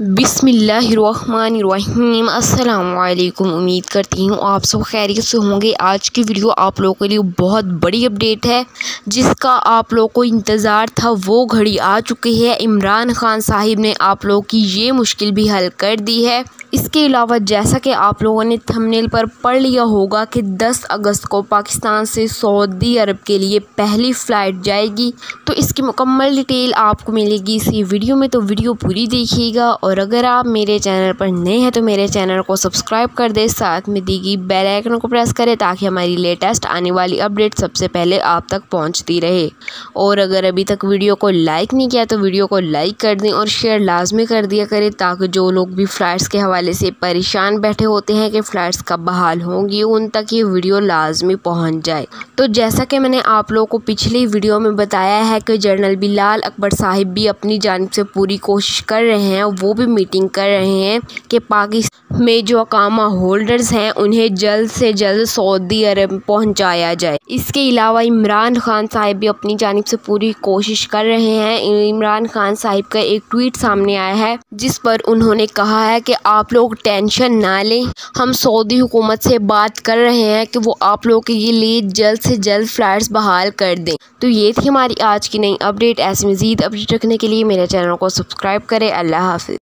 بسم اللہ الرحمن الرحیم السلام علیکم امید کرتی ہوں آپ سب خیریت سے ہوں گے آج کی ویڈیو آپ لوگوں کے لیے بہت بڑی اپڈیٹ ہے جس کا آپ لوگوں کو انتظار تھا وہ گھڑی آ چکی ہے عمران خان صاحب نے آپ لوگوں کی یہ مشکل بھی حل کر دی ہے اس کے علاوہ جیسا کہ آپ لوگوں نے تھمنیل پر پڑھ لیا ہوگا کہ دس اگست کو پاکستان سے سعودی عرب کے لیے پہلی فلائٹ جائے گی. تو اس کی مکمل ڈیٹیل آپ کو ملے گی اسی ویڈیو میں. تو ویڈیو پوری دیکھیے گا اور اگر آپ میرے چینل پر نئے ہیں تو میرے چینل کو سبسکرائب کر دیں، ساتھ میں دی گئی بیل آئیکن کو پریس کریں تاکہ ہماری لیٹسٹ آنے والی اپڈیٹ سب سے پہلے آپ تک پہنچتی رہے۔ اور اگر ابھی تک ویڈیو کو لائک نہیں کیا تو ویڈیو کو لائک کر دیں اور شیئر لازمی کر دیا کریں تاکہ جو لوگ بھی فلائٹس کے حوالے سے پریشان بیٹھے ہوتے ہیں کہ فلائٹس کب بحال ہوں گی، ان تک یہ ویڈیو لازمی پہنچ جائے۔ تو جیسا کہ میں نے آپ لوگوں کو پچھلی ویڈیو میں بتایا ہے کہ جنرل بلال اکبر صاحب بھی اپنی جانب سے پوری کوشش کر رہے ہیں، وہ بھی میٹنگ کر رہے ہیں کہ پاکستان میں جو اقامہ ہولڈرز ہیں، انہیں جلد سے جلد سعودی عرب پہنچایا جائے۔ اس کے علاوہ عمران خان صاحب بھی اپنی جانب سے پوری کوشش کر رہے ہیں۔ عمران خان صاحب کا ایک ٹویٹ سامنے آیا ہے، جس پر انہوں نے کہا ہے کہ آپ لوگ ٹینشن نہ لیں۔ ہم سعودی حکومت سے بات کر رہے ہیں کہ وہ آپ لوگ کے لیے جلد سے جلد فلائٹس بحال کر دیں۔ تو یہ تھی ہماری آج کی نئی اپڈیٹ۔ ایسی مزید اپڈیٹ رکھنے کے لیے میرے چینل کو سبسکرائب کریں۔ اللہ حافظ۔